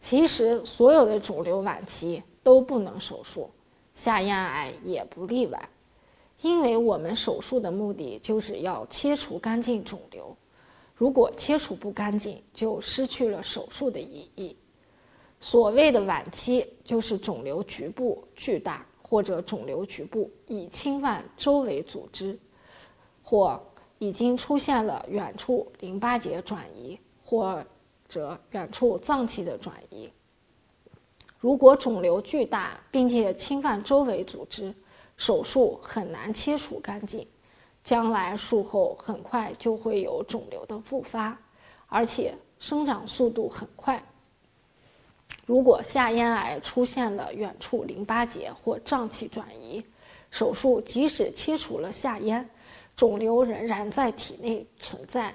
其实，所有的肿瘤晚期都不能手术，下咽癌也不例外，因为我们手术的目的就是要切除干净肿瘤，如果切除不干净，就失去了手术的意义。所谓的晚期，就是肿瘤局部巨大，或者肿瘤局部已侵犯周围组织，或已经出现了远处淋巴结转移，或。者远处脏器的转移。如果肿瘤巨大并且侵犯周围组织，手术很难切除干净，将来术后很快就会有肿瘤的复发，而且生长速度很快。如果下咽癌出现了远处淋巴结或脏器转移，手术即使切除了下咽，肿瘤仍然在体内存在。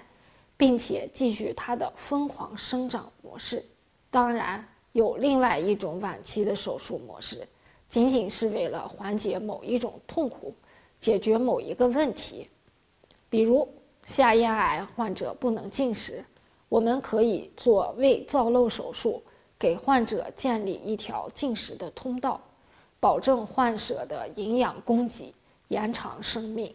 并且继续它的疯狂生长模式。当然，有另外一种晚期的手术模式，仅仅是为了缓解某一种痛苦，解决某一个问题。比如下咽癌患者不能进食，我们可以做胃造瘘手术，给患者建立一条进食的通道，保证患者的营养供给，延长生命。